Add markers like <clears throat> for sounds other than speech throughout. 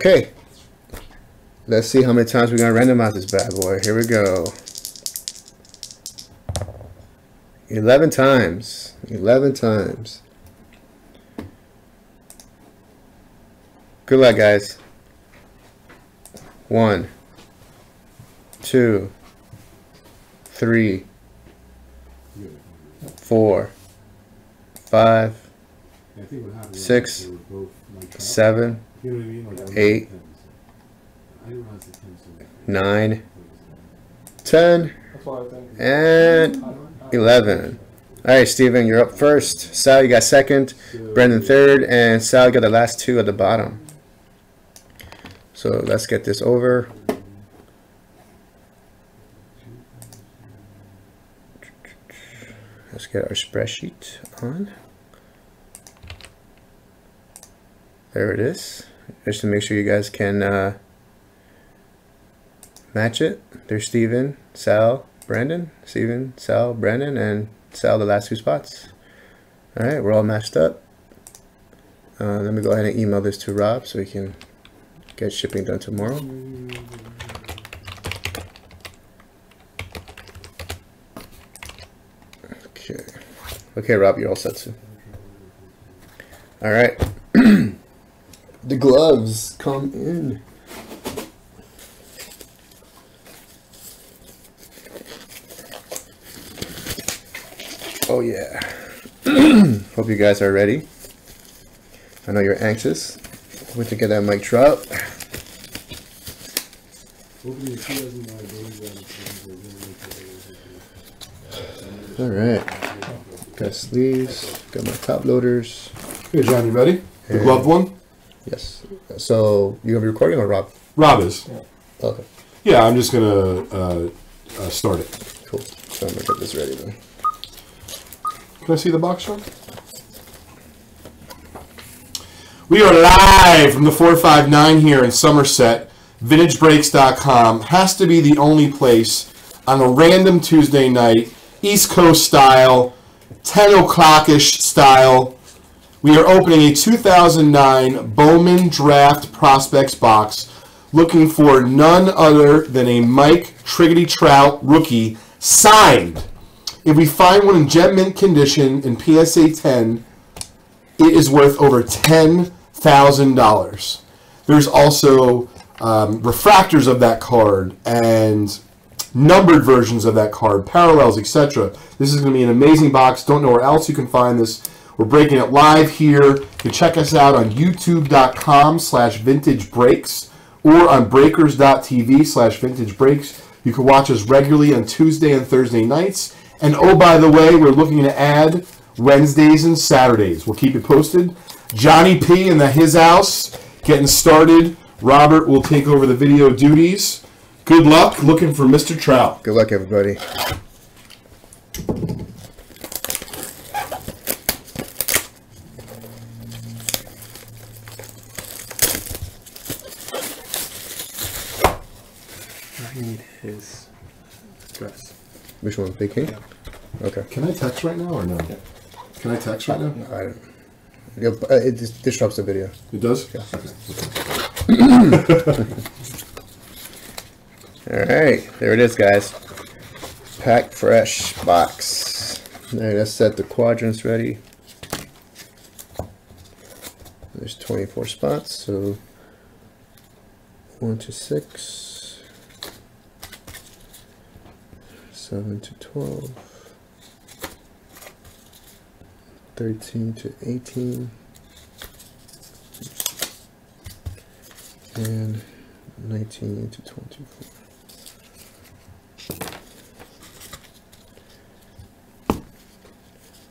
Okay. Let's see how many times we're going to randomize this bad boy. Here we go. 11 times. 11 times. Good luck, guys. One, two, three, four, five, I think what happened was Six, they were both like that. seven, You know what I mean? Like, I was eight, like 10, so I didn't realize the 10 so nine, ten, That's why I think. and 11. All right, Steven, you're up first. Sal, you got second. Brendan third, and Sal got the last two at the bottom. So let's get this over. Let's get our spreadsheet on. There it is. Just to make sure you guys can uh, match it. There's Steven, Sal, Brandon, Steven, Sal, Brandon, and Sal the last two spots. All right, we're all matched up. Uh, let me go ahead and email this to Rob so he can get shipping done tomorrow. Okay. Okay, Rob, you're all set too. All right. The gloves come in. Oh yeah. <clears throat> Hope you guys are ready. I know you're anxious. Wait to get that mic drop. Opening 2009 Billy Brown All right. Got sleeves. Got my top loaders. Hey, John, you ready? The gloved one? Yes. So you gonna be recording or Rob? Rob is. Okay. Yeah, I'm just gonna uh, uh, start it. Cool. So I'm gonna get this ready then. Can I see the box, John? We are live from the 459 here in Somerset. VintageBreaks.com has to be the only place on a random Tuesday night, East Coast style, 10 o'clock-ish style. We are opening a 2009 Bowman Draft Prospects box looking for none other than a Mike Triggity Trout rookie signed. If we find one in gem mint condition in PSA 10, it is worth over $10,000. There's also um, refractors of that card and numbered versions of that card, parallels, etc. This is going to be an amazing box. Don't know where else you can find this. We're breaking it live here. You can check us out on youtube.com slash vintage breaks or on breakers.tv slash vintage breaks. You can watch us regularly on Tuesday and Thursday nights. And oh, by the way, we're looking to add Wednesdays and Saturdays. We'll keep you posted. Johnny P in the his house getting started. Robert will take over the video duties. Good luck looking for Mr. Trout. Good luck, everybody. I need his address. Which one? Big King? Okay. Can I text right now or no? Can I text right now? I don't. Yeah, uh, it disrupts the video. It does? Yeah. <coughs> All right, there it is, guys. Pack fresh box. All right, let's set the quadrants ready. There's 24 spots, so one to six, seven to 12, 13 to 18, and 19 to 24.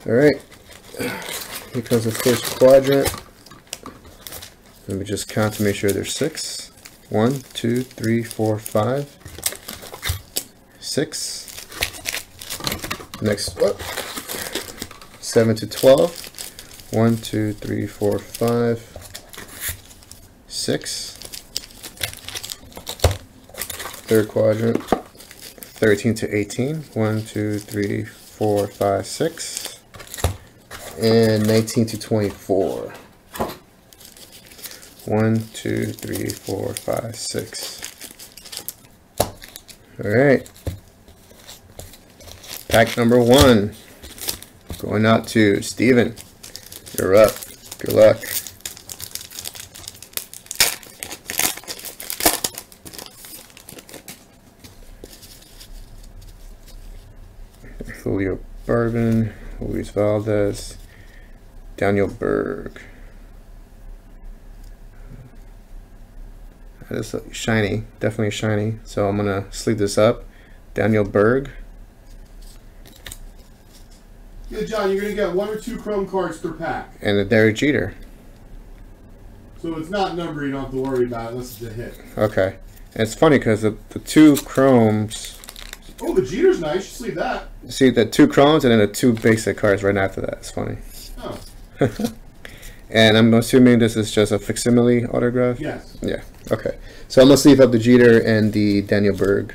All right, here comes the first quadrant. Let me just count to make sure there's six. One, two, three, four, five, six. Next, what? Seven to twelve. One, two, three, four, five, six. Third quadrant. 13 to 18. 1, 2, 3, 4, 5, 6. And 19 to 24. One, two, three, four, five, six. All right. Pack number one. Going out to Steven. You're up. Good luck. Julio Borbon, Luis Valdez, Daniel Berg. That is shiny, definitely shiny. So I'm gonna sleeve this up. Daniel Berg. John, you're gonna get one or two chrome cards per pack. And a Derek Jeter. So it's not numbered, you don't have to worry about it unless it's a hit. Okay. And it's funny because the, the two chromes, Oh, the Jeter's nice. You sleeve that. see the two chromes and then the two basic cards right after that. It's funny. Oh, <laughs> And I'm assuming this is just a facsimile autograph? yes. Yeah. Okay. So I'm going to sleeve up the Jeter and the Daniel Berg.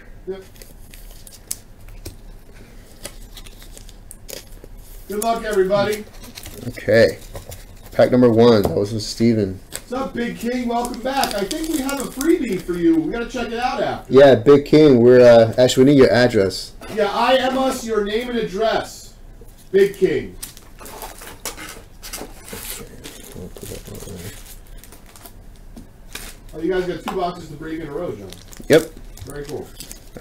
Good luck, everybody. Okay. Pack number one. That was with Steven. What's up, Big King? Welcome back. I think we have a freebie for you. We gotta check it out after. Yeah, Big King. We're uh, actually we need your address. Yeah, I am us your name and address. Big King. Oh, you guys got two boxes to break in a row, John. Yep. Very cool.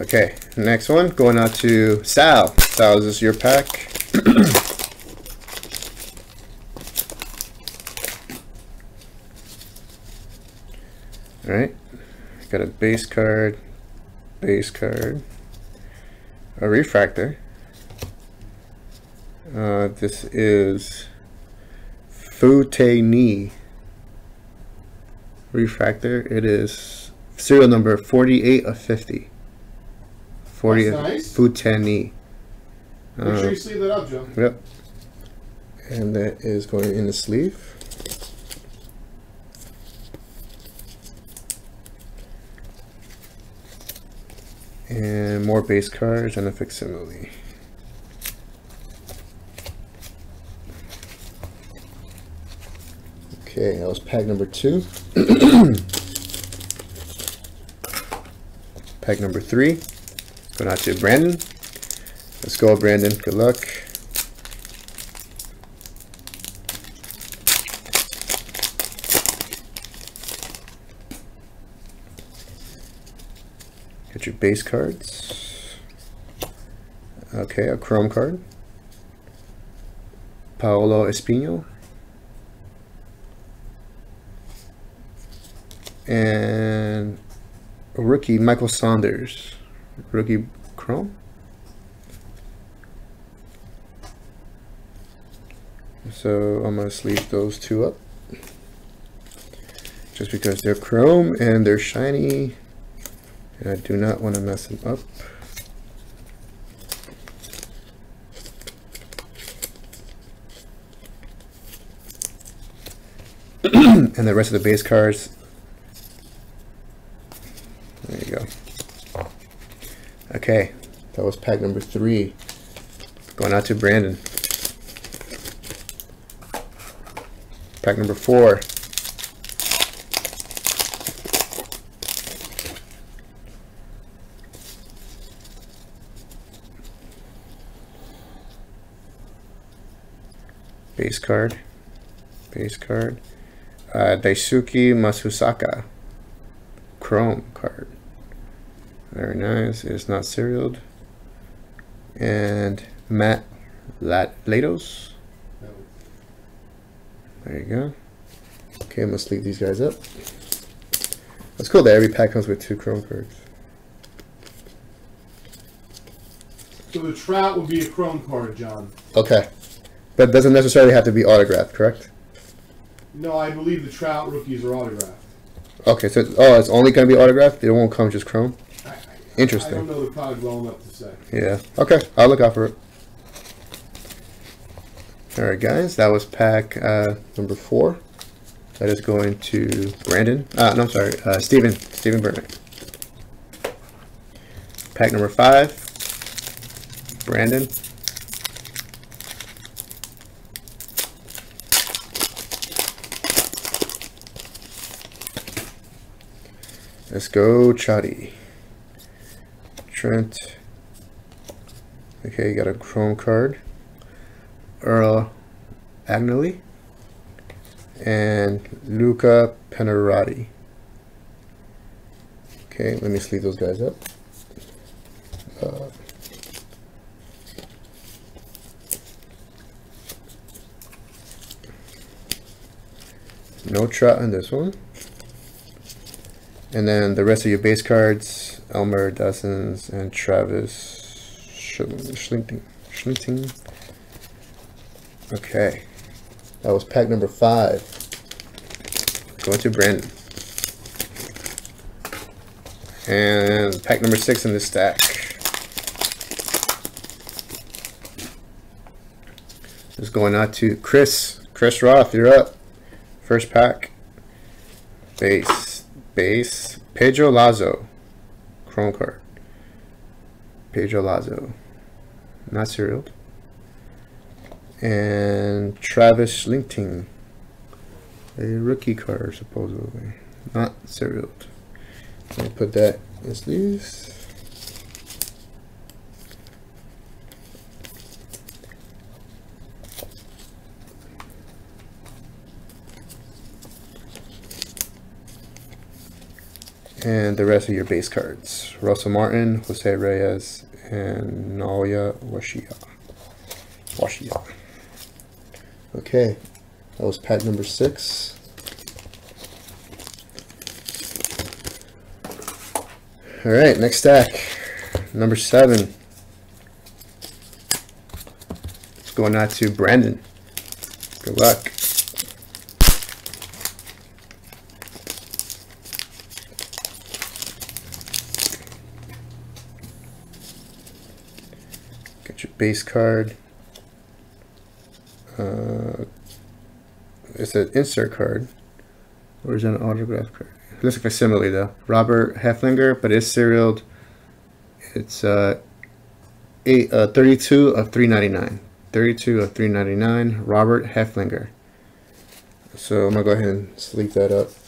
Okay. Next one going out to Sal. Sal, is this your pack? <clears throat> Right. Got a base card, base card, a refractor. Uh, this is Fu-Te Ni refractor. It is serial number 48 of 50. 40 That's nice. Fu-Te Ni. Make Uh, sure you sleeve that up, Joe. Yep. And that is going in the sleeve. And more base cards and a facsimile. Okay, that was pack number two. <clears throat> pack number three. Going out to Brandon. Let's go, Brandon. Good luck. Get your base cards. Okay, a chrome card. Paolo Espino. And rookie, Michael Saunders. Rookie chrome. So I'm gonna sleeve those two up. Just because they're chrome and they're shiny. I do not want to mess them up. <clears throat> and the rest of the base cards. There you go. Okay, that was pack number three. Going out to Brandon. Pack number four. Base card. Base card. Uh, Daisuke Matsuzaka. Chrome card. Very nice. It's not serialed. And Matt Lat Latos. There you go. Okay, I'm gonna sleeve these guys up. That's cool that every pack comes with two chrome cards. So the trout would be a chrome card, John. Okay. But it doesn't necessarily have to be autographed, correct? No, I believe the trout rookies are autographed. Okay, so it's, oh, it's only gonna be autographed. It won't come just chrome. I, I, Interesting. I don't know the product well enough to say. Yeah. Okay, I'll look out for it. All right, guys, that was pack uh, number four. That is going to Brandon. Uh, no, I'm sorry, uh, Stephen. Stephen Burnett. Pack number five. Brandon. Let's go, Chadi. Trent. Okay, you got a Chrome card. Earl Agnelli. And Luca Penarati. Okay, let me sleeve those guys up. Uh, no trot on this one. And then the rest of your base cards, Elmer Dozens and Travis Schlichting. Okay. That was pack number five. Going to Brandon. And pack number six in this stack. Is going out to Chris. Chris Roth, you're up. First pack. Base. Base. Pedro Lazo. Chrome card. Pedro Lazo. Not serial. And Travis Schlichting. A rookie card, supposedly. Not serial. Me put that in sleeves. And the rest of your base cards. Russell Martin, Jose Reyes, and Naoya Washia. Washia. Okay, that was pack number six. All right, next stack, number seven. It's going out to Brandon. Good luck. Get your base card. Uh, it's an insert card. Or is that an autograph card? It looks like a simile though. Robert Heflinger, but it's serialed. It's uh, eight, uh, 32 of 399. 32 of 399. Robert Heflinger. So I'm gonna go ahead and sleep that up.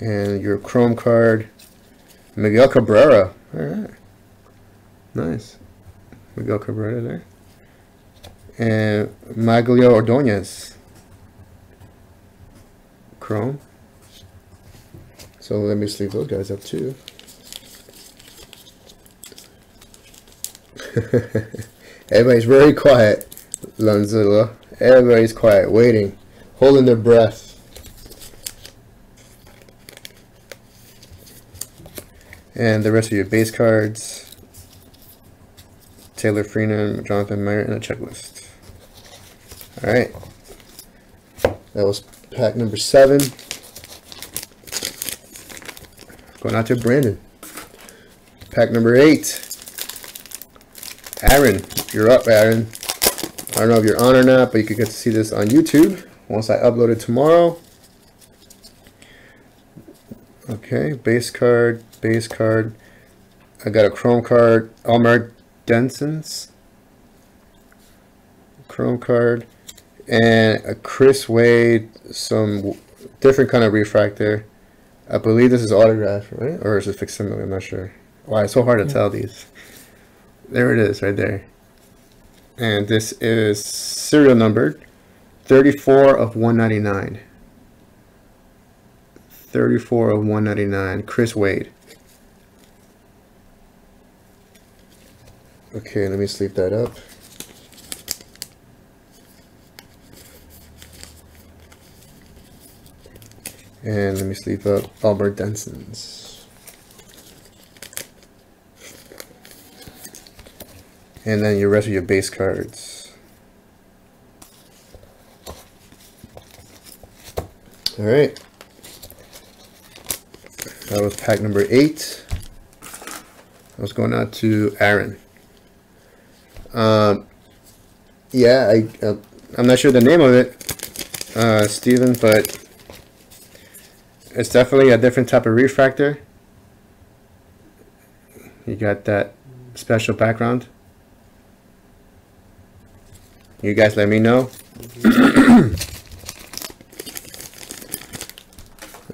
And your Chrome card, Miguel Cabrera. All right, nice. Miguel Cabrera there and Magglio Ordonez. Chrome. So let me sleeve those guys up too. <laughs> Everybody's very quiet, Lanzilla. Everybody's quiet, waiting, holding their breath. And the rest of your base cards. Taylor Freenham, Jonathan Meyer, and a checklist. All right. That was pack number seven. Going out to Brandon. Pack number eight. Aaron, you're up, Aaron. I don't know if you're on or not, but you could get to see this on YouTube once I upload it tomorrow. Okay, base card, base card. I got a Chrome card, Elmer Denson's Chrome card and a Chris Wade, some different kind of refractor. I believe this is autograph, right? Or is it facsimile? I'm not sure. Why, it's so hard to tell these. There it is, right there. And this is serial numbered 34 of 199. 34 of 199. Chris Wade. Okay, let me sleep that up. And let me sleep up Albert Denson's. And then your rest of your base cards. All right. That was pack number eight. I was going out to Aaron. Um, yeah, I, uh, I'm not sure the name of it, uh, Steven, but it's definitely a different type of refractor. You got that special background. You guys let me know. Mm-hmm.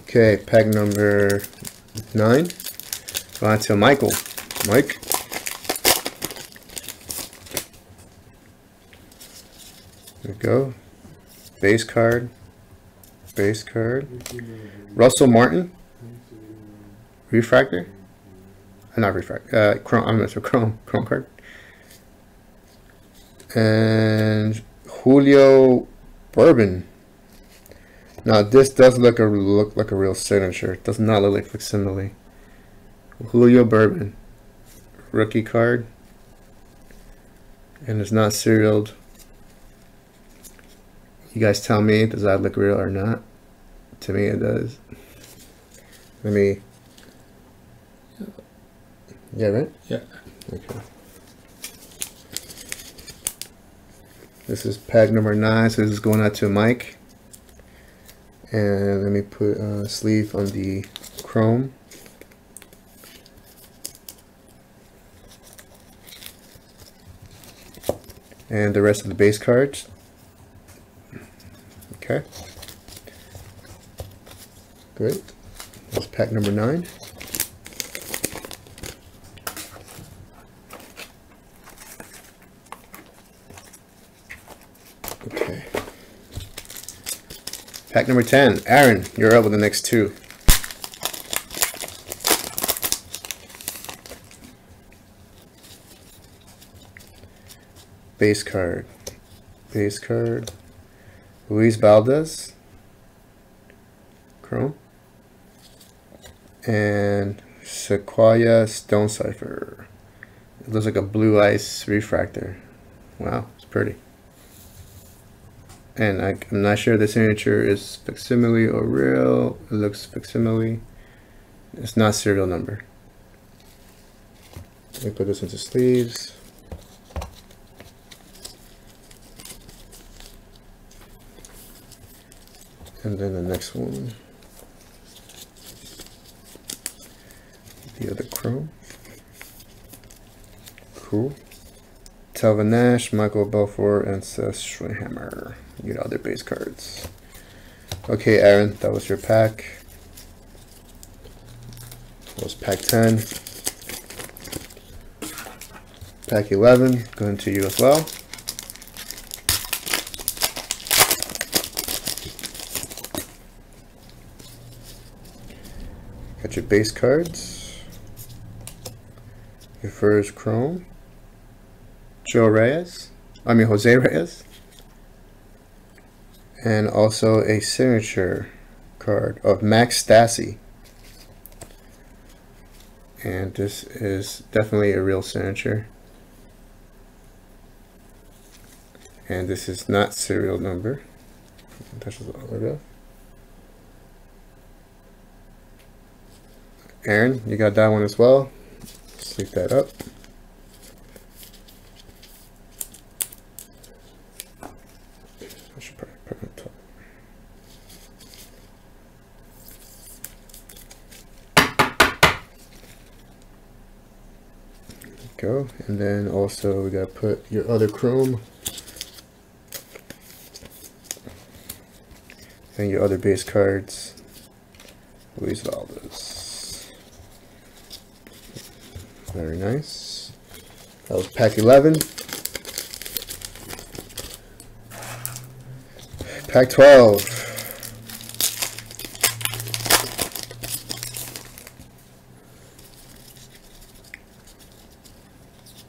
<coughs> okay, pack number nine. Go on to Michael. Mike. There we go. Base card. Base card. Russell Martin. Refractor. Uh, not refractor. Uh, chrome. I'm sorry, <laughs> chrome. Chrome card. And Julio Borbon. Now this does look a look like a real signature. It does not look like facsimile. Julio Borbon, rookie card, and it's not serialed. You guys tell me, does that look real or not? To me, it does. Let me. Yeah, right. Yeah. Okay. This is pack number nine, so this is going out to Mike. And let me put a sleeve on the chrome. And the rest of the base cards. Okay. Great. That's pack number nine. Okay. Pack number 10. Aaron, you're up with the next two. Base card. Base card. Luis Valdez. Chrome. And Sequoia Stone Cipher. It looks like a blue ice refractor. Wow, it's pretty and I, am not sure the signature is facsimile or real. It looks facsimile. It's not serial number. Let me put this into sleeves. And then the next one. The other chrome. Cool. Telvin Nash, Michael Belfort, and Seth Schwindenhammer. You get other base cards. Okay, Aaron, that was your pack. That was pack 10. Pack 11, going to you as well. Got your base cards. Your first Chrome. Joe Reyes. I mean, Jose Reyes and also a signature card of Max Stassi. And this is definitely a real signature. And this is not serial number. Aaron, you got that one as well. Sleep that up. go. And also we gotta put your other chrome and your other base cards. Luis Valdez. Very nice. That was pack 11. Pack 12.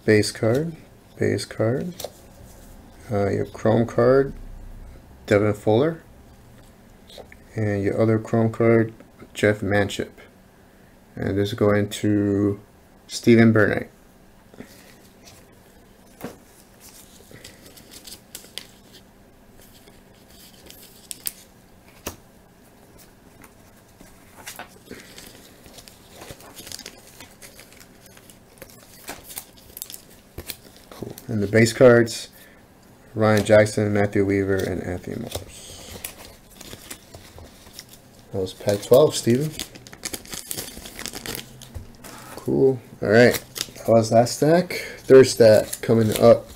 Base card, base card, uh, your Chrome card, Devin Fuller, and your other Chrome card, Jeff Manship. And this is going to Stephen Burnett. And the base cards, Ryan Jackson, Matthew Weaver, and Anthony Morris. That was pack 12, Steven. Cool. All right. That was that stack. Third stack coming up.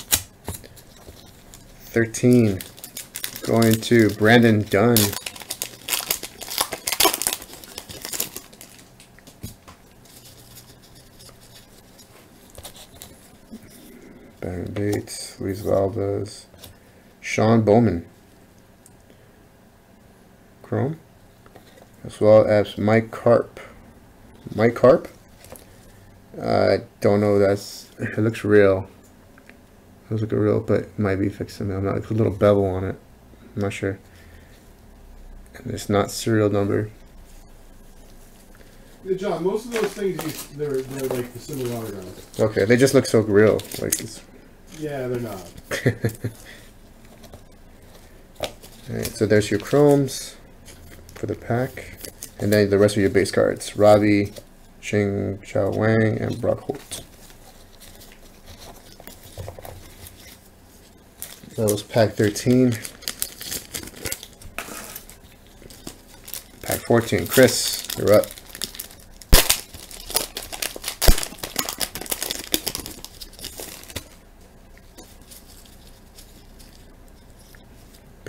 13. Going to Brandon Dunn. Ryan Valdez, Sean Bowman, Chrome, as well as Mike Carp. Mike Carp? I don't know. That's it looks real. It looks like a real, but it might be fixing. I'm not. It's a little bevel on it. I'm not sure. And it's not serial number. Yeah, John, most of those things, they're, they're like the similar autographs. Okay, they just look so real. Like it's. Yeah, they're not. <laughs> Alright, so there's your chromes for the pack. And then the rest of your base cards. Robbie, Xing Chao Wang, and Brock Holt. That was pack 13. Pack 14. Chris, you're up.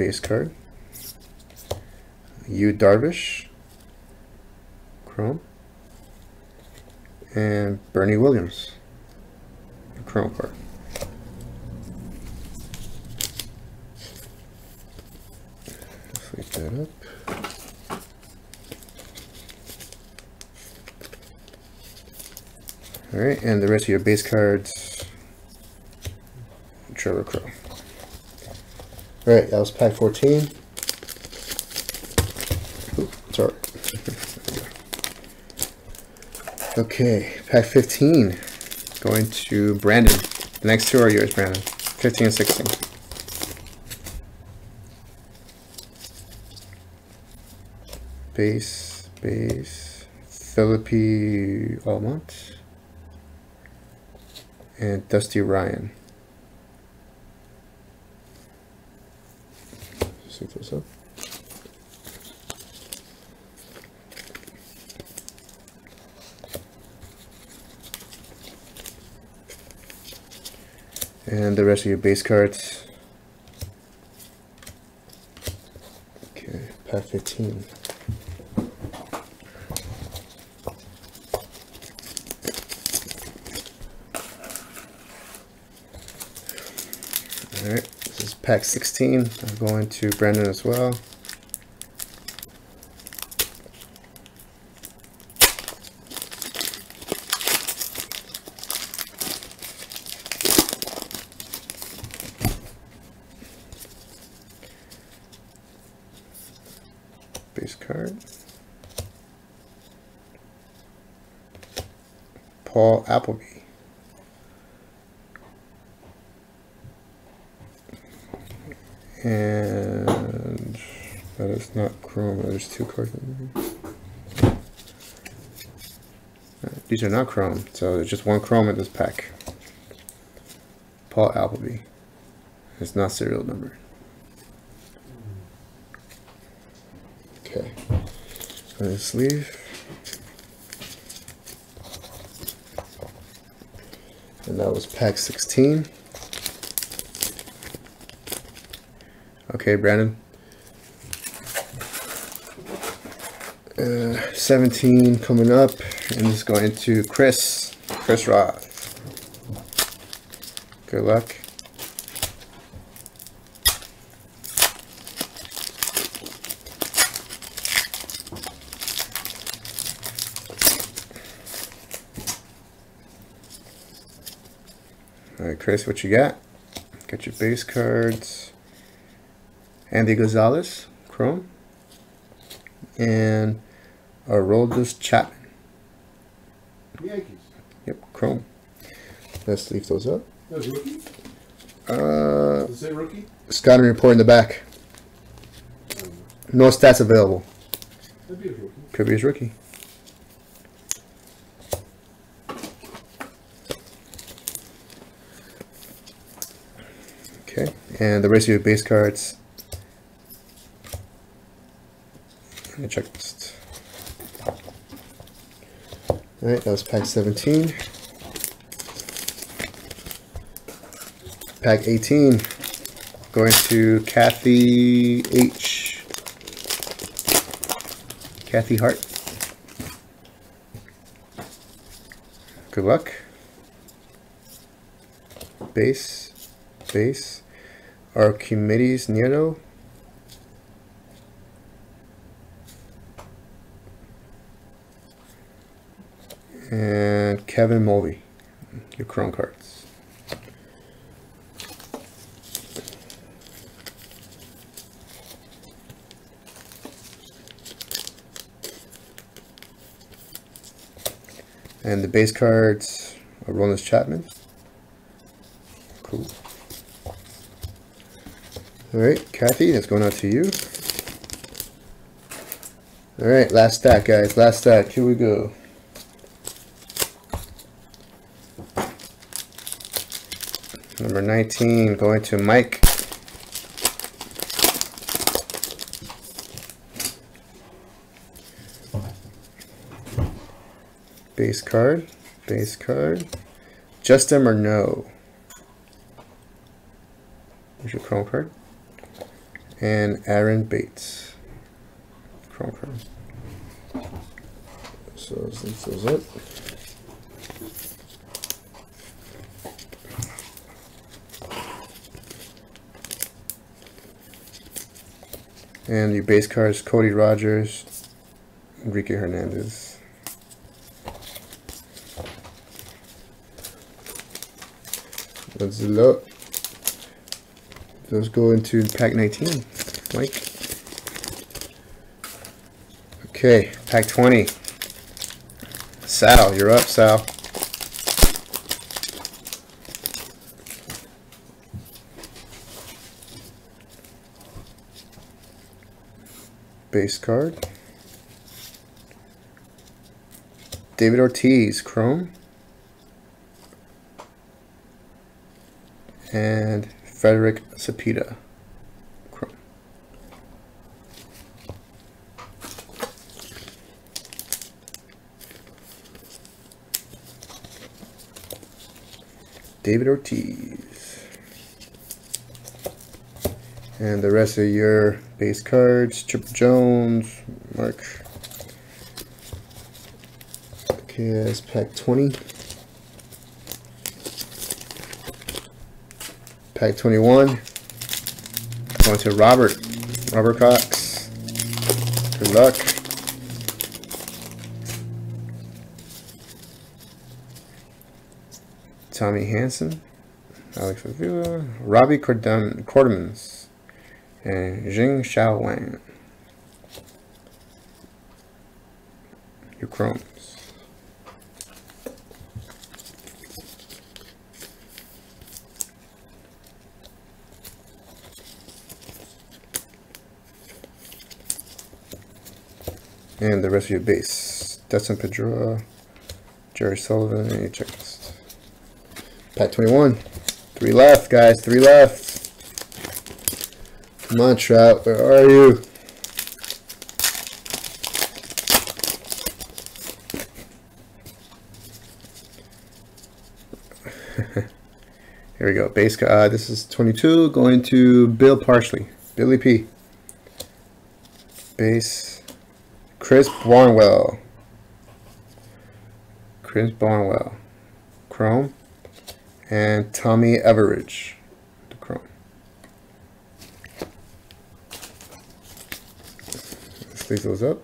Base card. Yu Darvish. Chrome. And Bernie Williams. Chrome card. Flip that up. Alright, and the rest of your base cards. Trevor Crowe. Alright, that was pack 14. Oop, sorry. <laughs> okay, pack 15. Going to Brandon. The next two are yours, Brandon. 15 and 16. Base, base, Philippi Almont, and Dusty Ryan. And the rest of your base cards. Okay, pack 15. Alright, this is pack 16. I'm going to Brandon as well. Base card. Paul Appleby. And that is not chrome. There's two cards. These are not chrome, so there's just one chrome in this pack. Paul Appleby. It's not serial number. Okay. The sleeve. And that was pack 16. Okay, Brandon. Uh, 17 coming up, and is going to Chris. Chris Roth. Good luck. All right, Chris, what you got? Got your base cards. Andy Gonzalez, Chrome. And Aroldis Chapman. Yankees. Yep, Chrome. Let's leave those up. That rookie? Uh, Does it say rookie? scouting report in the back. No stats available. That'd be a rookie. Could be his rookie. Okay, and the rest of your base cards. And the checklist. Alright, that was pack 17. Pack 18. Going to Kathy H. Kathy Hart. Good luck. base, base. Archimedes Nieto. And Kevin Mulvey, your Chrome cards. And the base cards, Aroldis Chapman. Cool. All right, Kathy, that's going out to you. All right, last stack, guys. Last stack. Here we go. Number 19 going to Mike. Base card. Base card. Justin or no? Here's your Chrome card. And Aaron Bates. Chrome card. So link those up. And your base cards, Cody Rogers, Enrique Hernandez. Let's look. Let's go into pack 19. Mike. Okay, pack 20. Sal, you're up, Sal. Base card. David Ortiz, Chrome. And Frederick Sapita, Chrome. David Ortiz. And the rest of your base cards, Chip Jones, Mark. Okay, that's pack 20. Pack 21. Going to Robert. Robert Cox. Good luck. Tommy Hanson. Alex Avila. Robbie Cordem Cordemans. And Jing Xiao Wang. Your chromes. And the rest of your base. Dustin Pedroia, Jerry Sullivan, and your checklist. Pack 21. Three left, guys. Three left. Come on, Trout. Where are you? <laughs> Here we go. Base. Uh, this is 22. Going to Bill Parsley. Billy P. Base. Chris Barnwell. Chris Barnwell. Chrome. And Tommy Everidge. The Chrome. Let's those up.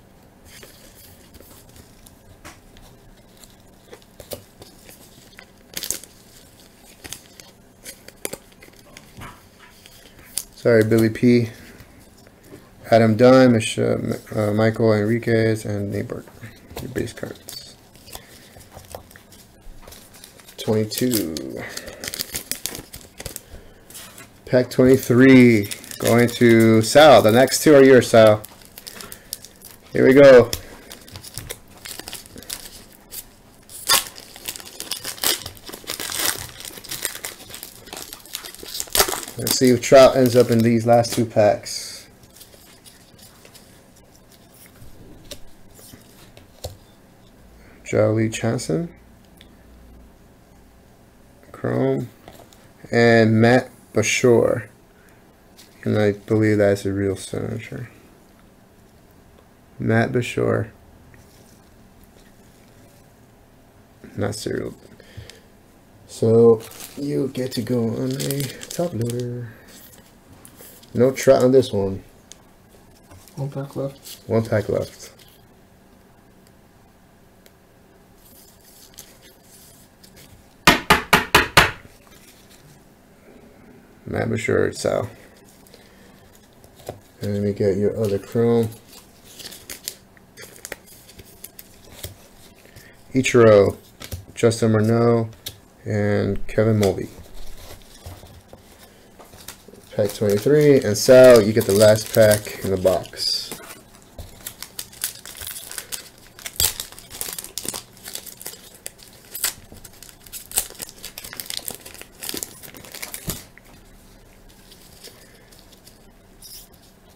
Sorry, Billy P. Adam Dunn, Mich uh, Michael Enriquez, and Nate Barker. Your base cards. 22. Pack 23. Going to Sal. The next two are yours, Sal. Here we go. Let's see if Trout ends up in these last two packs. Charlie Chanson, Chrome, and Matt Bashore. And I believe that's a real signature. Matt Bashore. Not serial. So you get to go on a top loader. No try on this one. One pack left. One pack left. Matt Bashore, Sal. And let me get your other chrome. Ichiro, Justin Morneau, and Kevin Mulvey. Pack 23, and Sal, you get the last pack in the box.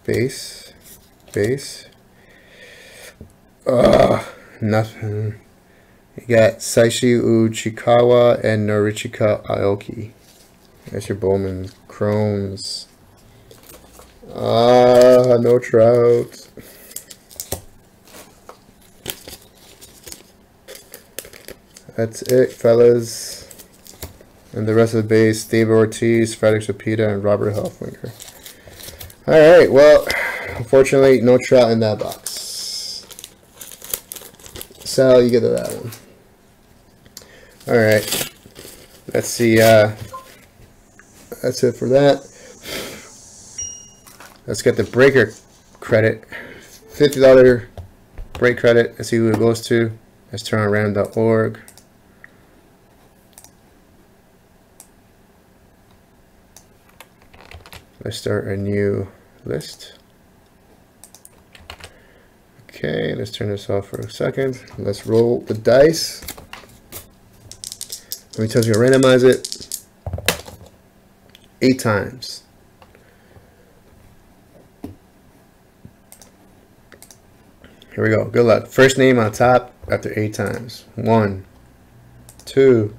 Base, base. Ugh, nothing. Got Seiichi Uchikawa and Norichika Aoki. That's your Bowman. Chromes. Ah, no trout. That's it, fellas. And the rest of the base, David Ortiz, Frederick Cepeda, and Robert Helflinger. Alright, well, unfortunately, no trout in that box. Sal, you get to that one. Alright. That's the, uh, that's it for that. Let's get the breaker credit. $50 break credit. Let's see who it goes to. Let's turn on random.org. Let's start a new list. Okay, let's turn this off for a second. Let's roll the dice. Let me tell you to randomize it eight times. Here we go. Good luck. First name on top after eight times. One, two.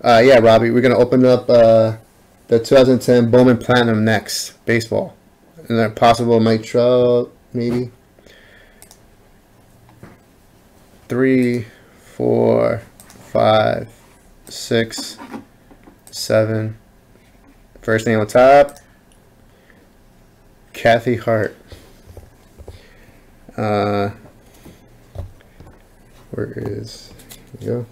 Uh, yeah, Robbie, we're gonna open up uh, the 2010 Bowman Platinum next baseball, and then possible Mike Trout maybe. Three, four, five, six, seven. First name on top. Kathy Hart. Uh, where is? Go.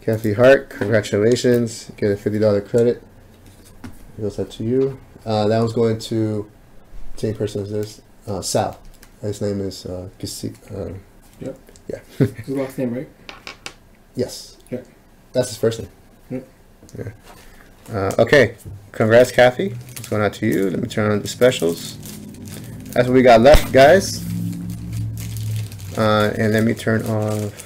Kathy Hart, congratulations. Get a $50 credit. It goes that to you. Uh, that was going to same person as this. Uh, Sal. His name is uh, Gisi- uh Yep. Yeah. His last name, right? yes. Yeah. That's his first name. Yep. Yeah. Uh, okay. Congrats, Kathy. It's going out to you. Let me turn on the specials. That's what we got left, guys. Uh, and let me turn off